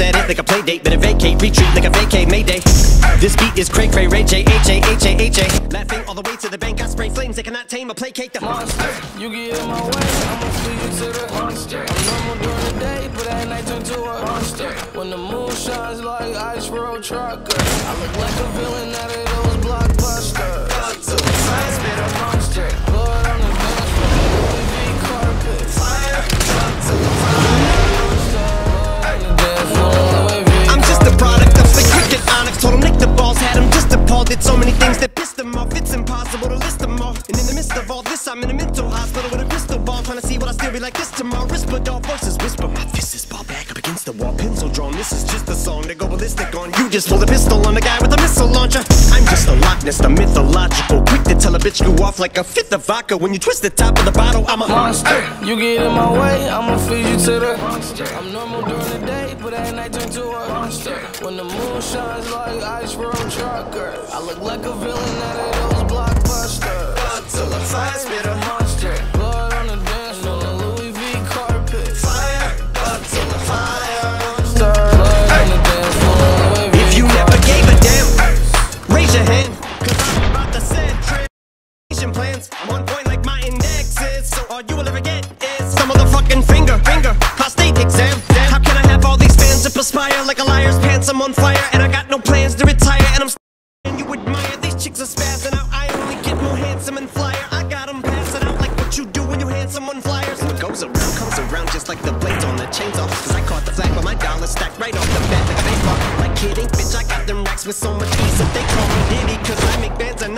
at it like a play date. Better vacate, retreat like a vacate, mayday. This beat is cray cray, Ray J, H A, H A, H A. Laughing all the way to the bank, I spray flames. They cannot tame or placate the monster. You get in my way, I'ma feed you to the monster. I'm normal during the day, but at night turn to a monster. When the moon shines like ice road trucker, I look like a villain out of impossible to list them all. And in the midst of all this, I'm in a mental hospital with a crystal ball, trying to see what I still be like this tomorrow. Whisper, dog voices whisper. My fist is ball back up against the wall, pencil drawn. This is just a song to go ballistic on. You just pull the pistol on the guy with a missile launcher. I'm just a Loch Ness, the mythological. Quick to tell a bitch you off like a fifth of vodka. When you twist the top of the bottle, I'm a monster. You get in my way, I'ma feed you to the monster. I'm normal during the day, but at night turn to a monster. When the moon shines like ice road trucker, I look like a villain out of translation plans. I'm on point like my index is. So all you will ever get is some motherfucking finger, finger, prostate exam. Damn. How can I have all these fans that perspire like a liar's pants? I'm on fire and I got no plans to retire. And I'm and you admire these chicks are spazzing out. I only get more handsome and flyer. I got them passing out like what you do when you hand someone flyers. What goes around comes around just like the blades on the chainsaw. Cause I caught the flag with my dollar stacked right off the bat like baseball. Like kidding, bitch, I got them racks with so much ease that they call me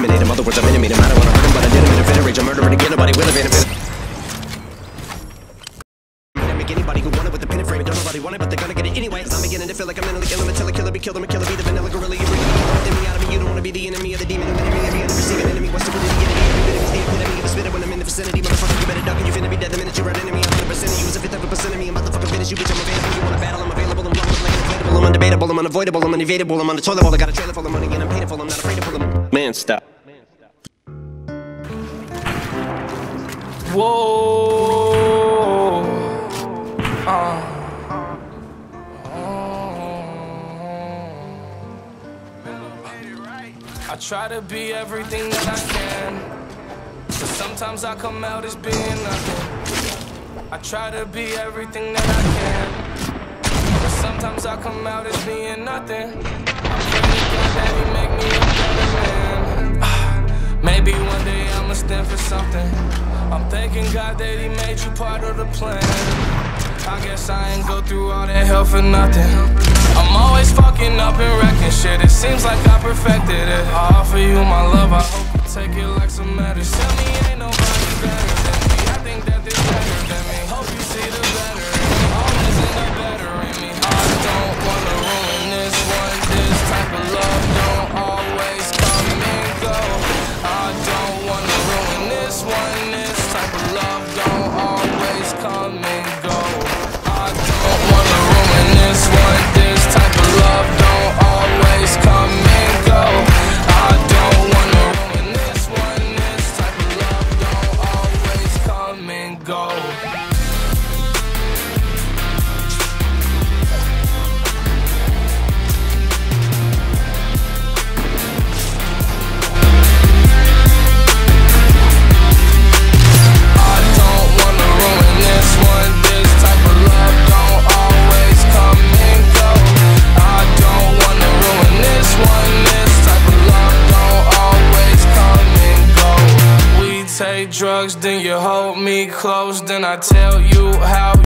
venom and. Other words, I'm intimate 'em. I don't wanna hurt 'em, but I did 'em in a fit of rage. I'm murdering again, nobody will been Make anybody who want it with the pin and frame. Nobody want but they're gonna get it anyway. I'm beginning to feel like I'm mentally ill. I'm until I kill her, be killed, I'm a killer, be the vanilla gorilla. You of don't wanna be the enemy of the demon. Enemy of the unperceiving enemy. What's the of enemy? Enemy's the epitome of a spitter when I'm in the vicinity. You better duck and you finna be dead the minute you run into me. 100% of you is a fifth of a percent of me. I'm about to fucking finish you, bitch. I'm available. You wanna battle? I'm available. I'm an inflatable. I'm undebatable. I'm unavoidable. I'm unevadable. I'm on the toilet bowl. I got a trailer full of money and I'm paid for. I'm not afraid them. Man, stop. Whoa. Uh. I try to be everything that I can. But sometimes I come out as being nothing. I try to be everything that I can. But sometimes I come out as being nothing. I pray to God that He make me a better day for something. I'm thanking God that He made you part of the plan. I guess I ain't go through all that hell for nothing. I'm always fucking up and wrecking shit. It seems like I perfected it. I offer you my love. I hope you take it like some medicine. Tell me ain't nobody drugs, then you hold me close, then I tell you how.